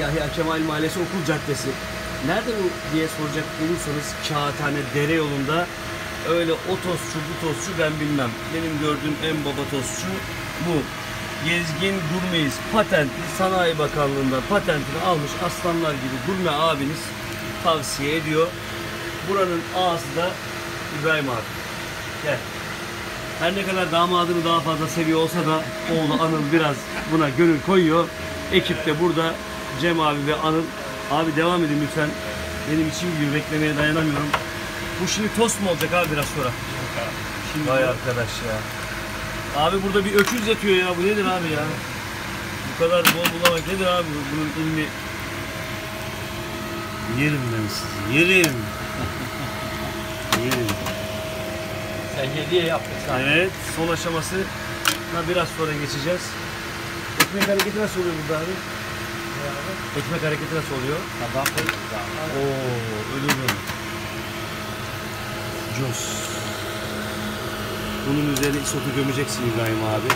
Yahya Kemal Mahallesi Okul Caddesi. Nerede bu diye soracak olursanız Kağıthane Dere yolunda öyle o tostçu bu tostçu ben bilmem. Benim gördüğüm en baba tostçu bu. Gezgin Gurmeyiz patentli Sanayi Bakanlığı'ndan patentini almış aslanlar gibi gurme abiniz tavsiye ediyor. Buranın ağası da İbrahim abi. Gel. Her ne kadar damadını daha fazla seviyor olsa da oğlu Anıl biraz buna gönül koyuyor. Ekip de burada Cem abi ve Anıl. Abi devam edin lütfen. Benim içim gibi beklemeye dayanamıyorum. Bu şimdi tost mu olacak abi biraz sonra? Şimdi Vay arkadaş ya. Abi burada bir öküz yatıyor ya. Bu nedir abi ya? Bu kadar bol bulamak nedir abi bu- bunun ilmi? Yerim ben sizi. Yerim. Yerim. Sen hediye yaptın sen. Evet, son aşaması biraz sonra geçeceğiz. Ekmek hareketi nasıl oluyor burada abi? Ekmek hareketi nasıl oluyor? Tamam. Oo, ölürüm. Jos. Bunun üzerine isotu gömeceksin İbrahim abi.